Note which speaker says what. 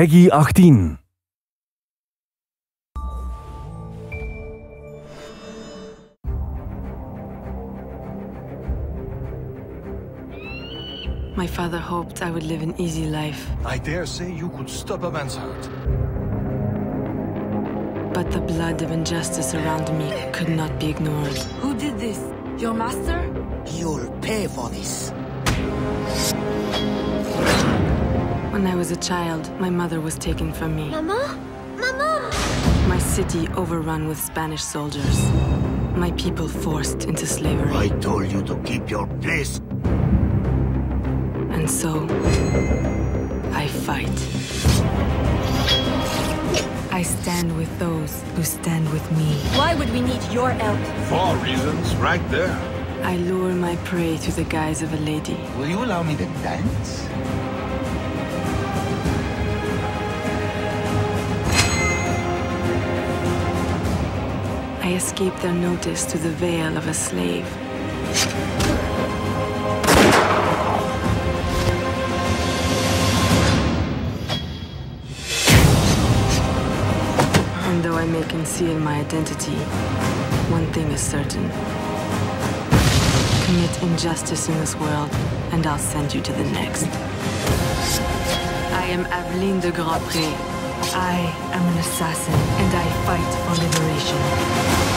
Speaker 1: PEGI 18.
Speaker 2: My father hoped I would live an easy life,
Speaker 3: I dare say you could stop a man's heart.
Speaker 2: but the blood of injustice around me could not be ignored.
Speaker 4: Who did this? Your master?
Speaker 5: You'll pay for this.
Speaker 2: When I was a child, my mother was taken from me.
Speaker 6: Mama? Mama!
Speaker 2: My city overrun with Spanish soldiers. My people forced into slavery.
Speaker 5: I told you to keep your place.
Speaker 2: And so, I fight. I stand with those who stand with me.
Speaker 4: Why would we need your help?
Speaker 3: Four reasons right there.
Speaker 2: I lure my prey to the guise of a lady.
Speaker 5: Will you allow me to dance?
Speaker 2: I escape their notice through the veil of a slave. And though I may conceal my identity, one thing is certain. Commit injustice in this world, and I'll send you to the next. I am Aveline de Grandpré. I am an assassin, and I fight for liberation.